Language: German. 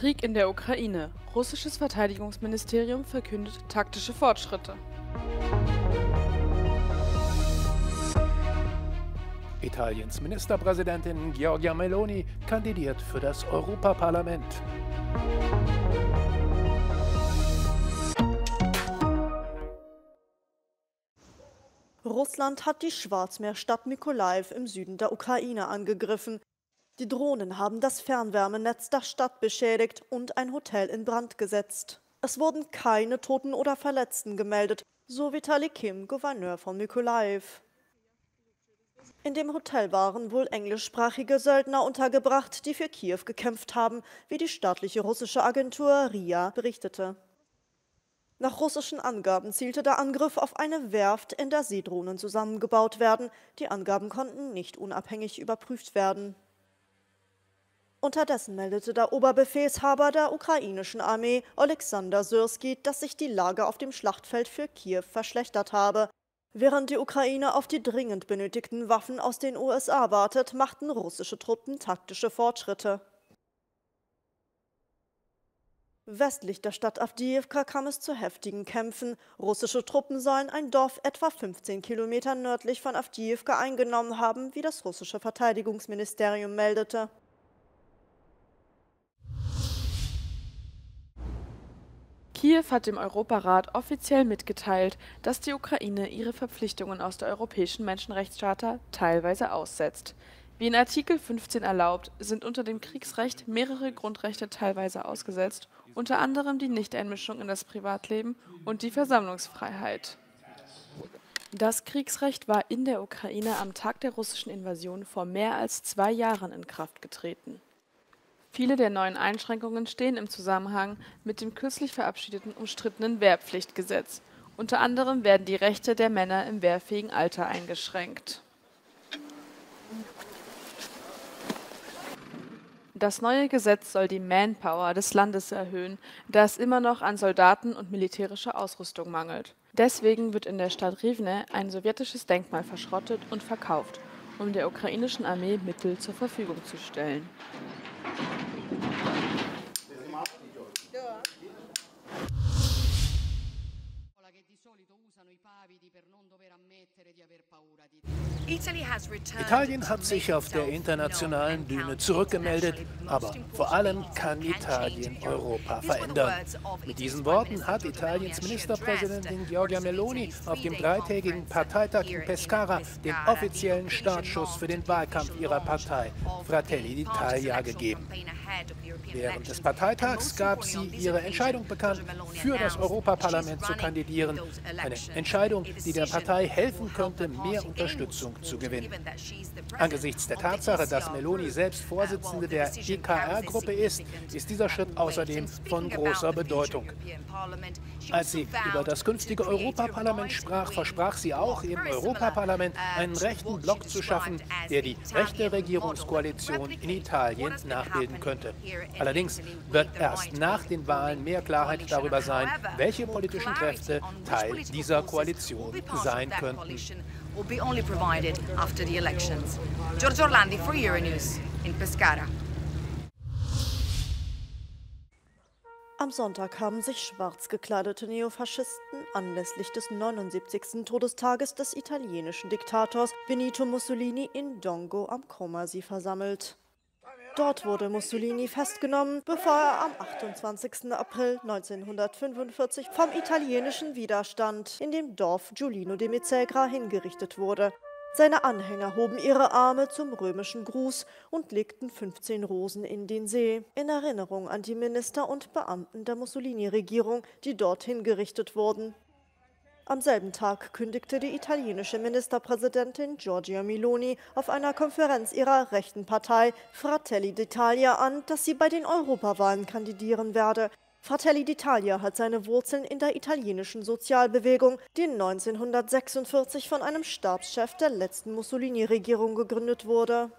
Krieg in der Ukraine. Russisches Verteidigungsministerium verkündet taktische Fortschritte. Italiens Ministerpräsidentin Giorgia Meloni kandidiert für das Europaparlament. Russland hat die Schwarzmeerstadt Mykolaiv im Süden der Ukraine angegriffen. Die Drohnen haben das Fernwärmenetz der Stadt beschädigt und ein Hotel in Brand gesetzt. Es wurden keine Toten oder Verletzten gemeldet, so Vitali Kim, Gouverneur von Mykolaiv. In dem Hotel waren wohl englischsprachige Söldner untergebracht, die für Kiew gekämpft haben, wie die staatliche russische Agentur RIA berichtete. Nach russischen Angaben zielte der Angriff auf eine Werft, in der Seedrohnen zusammengebaut werden. Die Angaben konnten nicht unabhängig überprüft werden. Unterdessen meldete der Oberbefehlshaber der ukrainischen Armee, Alexander Syrski, dass sich die Lage auf dem Schlachtfeld für Kiew verschlechtert habe. Während die Ukraine auf die dringend benötigten Waffen aus den USA wartet, machten russische Truppen taktische Fortschritte. Westlich der Stadt Avdiivka kam es zu heftigen Kämpfen. Russische Truppen sollen ein Dorf etwa 15 Kilometer nördlich von Avdiivka eingenommen haben, wie das russische Verteidigungsministerium meldete. Kiew hat dem Europarat offiziell mitgeteilt, dass die Ukraine ihre Verpflichtungen aus der Europäischen Menschenrechtscharta teilweise aussetzt. Wie in Artikel 15 erlaubt, sind unter dem Kriegsrecht mehrere Grundrechte teilweise ausgesetzt, unter anderem die Nichteinmischung in das Privatleben und die Versammlungsfreiheit. Das Kriegsrecht war in der Ukraine am Tag der russischen Invasion vor mehr als zwei Jahren in Kraft getreten. Viele der neuen Einschränkungen stehen im Zusammenhang mit dem kürzlich verabschiedeten umstrittenen Wehrpflichtgesetz. Unter anderem werden die Rechte der Männer im wehrfähigen Alter eingeschränkt. Das neue Gesetz soll die Manpower des Landes erhöhen, da es immer noch an Soldaten und militärischer Ausrüstung mangelt. Deswegen wird in der Stadt Rivne ein sowjetisches Denkmal verschrottet und verkauft, um der ukrainischen Armee Mittel zur Verfügung zu stellen. Italien hat sich auf der internationalen Bühne zurückgemeldet, aber vor allem kann Italien Europa verändern. Mit diesen Worten hat Italiens Ministerpräsidentin Giorgia Meloni auf dem dreitägigen Parteitag in Pescara den offiziellen Startschuss für den Wahlkampf ihrer Partei Fratelli d'Italia gegeben. Während des Parteitags gab sie ihre Entscheidung bekannt, für das Europaparlament zu kandidieren. Eine Entscheidung, die der Partei helfen könnte, mehr Unterstützung zu gewinnen. Angesichts der Tatsache, dass Meloni selbst Vorsitzende der EKR-Gruppe ist, ist dieser Schritt außerdem von großer Bedeutung. Als sie über das künftige Europaparlament sprach, versprach sie auch, im Europaparlament einen rechten Block zu schaffen, der die rechte Regierungskoalition in Italien nachbilden könnte. Allerdings wird erst nach den Wahlen mehr Klarheit darüber sein, welche politischen Kräfte Teil dieser Koalition sein könnten. Giorgio Orlandi for Euronews in Pescara. Am Sonntag haben sich schwarz gekleidete Neofaschisten anlässlich des 79. Todestages des italienischen Diktators Benito Mussolini in Dongo am Comasee versammelt. Dort wurde Mussolini festgenommen, bevor er am 28. April 1945 vom italienischen Widerstand in dem Dorf Giulino de Mizegra hingerichtet wurde. Seine Anhänger hoben ihre Arme zum römischen Gruß und legten 15 Rosen in den See, in Erinnerung an die Minister und Beamten der Mussolini-Regierung, die dort hingerichtet wurden. Am selben Tag kündigte die italienische Ministerpräsidentin Giorgia Meloni auf einer Konferenz ihrer rechten Partei Fratelli d'Italia an, dass sie bei den Europawahlen kandidieren werde. Fratelli d'Italia hat seine Wurzeln in der italienischen Sozialbewegung, die 1946 von einem Stabschef der letzten Mussolini-Regierung gegründet wurde.